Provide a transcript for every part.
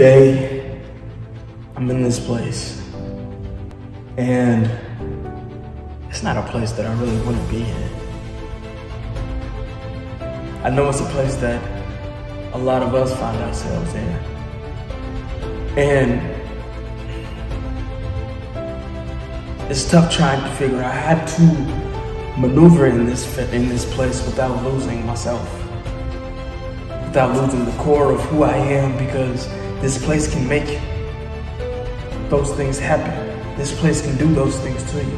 Today, I'm in this place, and it's not a place that I really want to be in. I know it's a place that a lot of us find ourselves in. And it's tough trying to figure out how to maneuver in this in this place without losing myself, without losing the core of who I am, because this place can make those things happen. This place can do those things to you.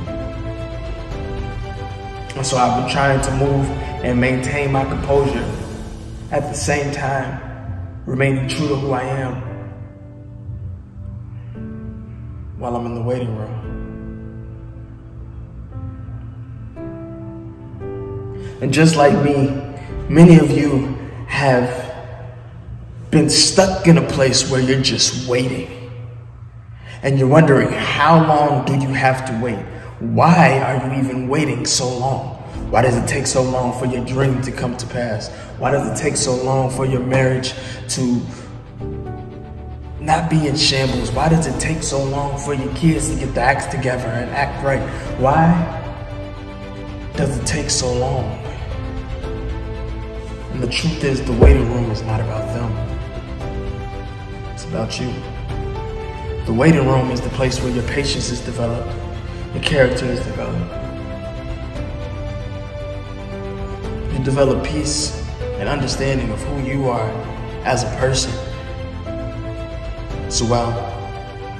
And so I've been trying to move and maintain my composure at the same time, remaining true to who I am while I'm in the waiting room. And just like me, many of you have been stuck in a place where you're just waiting. And you're wondering, how long do you have to wait? Why are you even waiting so long? Why does it take so long for your dream to come to pass? Why does it take so long for your marriage to not be in shambles? Why does it take so long for your kids to get the acts together and act right? Why does it take so long? And the truth is, the waiting room is not about them about you. The waiting room is the place where your patience is developed, your character is developed. You develop peace and understanding of who you are as a person. So while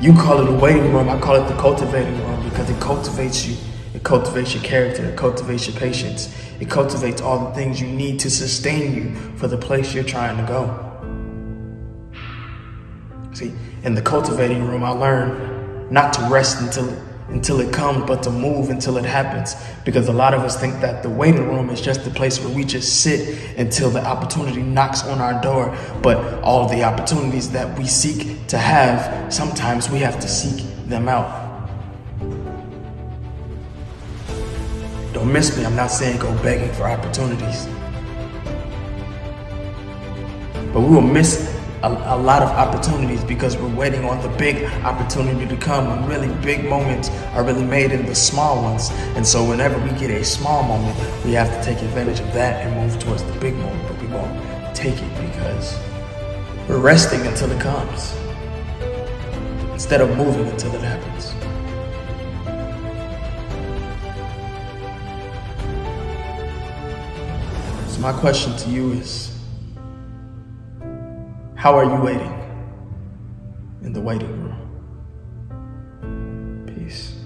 you call it a waiting room, I call it the cultivating room because it cultivates you. It cultivates your character, it cultivates your patience, it cultivates all the things you need to sustain you for the place you're trying to go. See, in the cultivating room, I learned not to rest until until it comes, but to move until it happens. Because a lot of us think that the waiting room is just the place where we just sit until the opportunity knocks on our door. But all the opportunities that we seek to have, sometimes we have to seek them out. Don't miss me, I'm not saying go begging for opportunities. But we will miss a, a, lot of opportunities because we're waiting on the big opportunity to come when really big moments are really made in the small ones. And so whenever we get a small moment, we have to take advantage of that and move towards the big moment, but we won't take it because we're resting until it comes instead of moving until it happens. So my question to you is, how are you waiting in the waiting room? Peace.